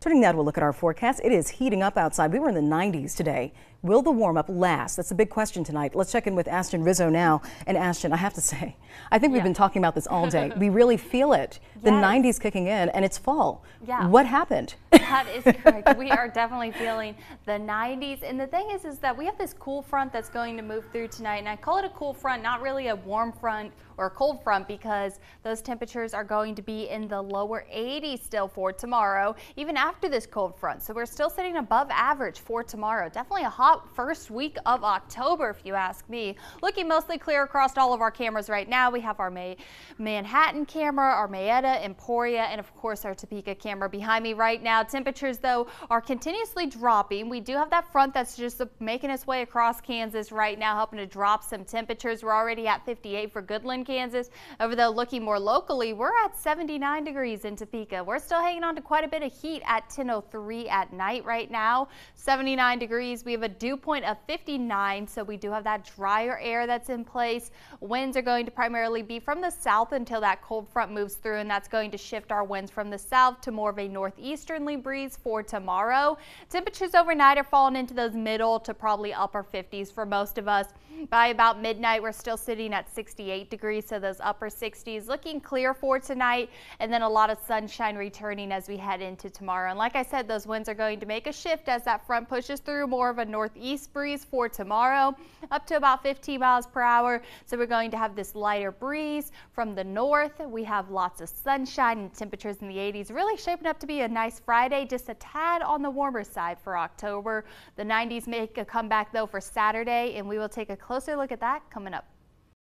Turning now to look at our forecast, it is heating up outside. We were in the 90s today. Will the warm up last? That's a big question tonight. Let's check in with Ashton Rizzo now. And Ashton, I have to say, I think we've been talking about this all day. we really feel it. The yes. 90s kicking in and it's fall. Yeah. What happened? That is correct. we are definitely feeling the 90s. And the thing is, is that we have this cool front that's going to move through tonight. And I call it a cool front, not really a warm front or a cold front because those temperatures are going to be in the lower 80s still for tomorrow, even after this cold front. So we're still sitting above average for tomorrow. Definitely a hot first week of October, if you ask me. Looking mostly clear across all of our cameras right now. We have our May Manhattan camera, our Mayetta, Emporia, and of course our Topeka camera behind me right now. Temperatures, though, are continuously dropping. We do have that front that's just making its way across Kansas right now, helping to drop some temperatures. We're already at 58 for Goodland, Kansas. Over though looking more locally, we're at 79 degrees in Topeka. We're still hanging on to quite a bit of heat at 10.03 at night right now. 79 degrees. We have a dew point of 59, so we do have that drier air that's in place. Winds are going to primarily be from the south until that cold front moves through, and that's going to shift our winds from the south to more of a northeasterly breeze for tomorrow. Temperatures overnight are falling into those middle to probably upper 50s for most of us. By about midnight, we're still sitting at 68 degrees, so those upper 60s looking clear for tonight, and then a lot of sunshine returning as we head into tomorrow. And like I said, those winds are going to make a shift as that front pushes through more of a northeast breeze for tomorrow, up to about 15 miles per hour. So we're going to have this lighter breeze from the north. We have lots of sunshine and temperatures in the 80s, really shaping up to be a nice Friday, just a tad on the warmer side for October. The 90s make a comeback though for Saturday, and we will take a closer look at that coming up.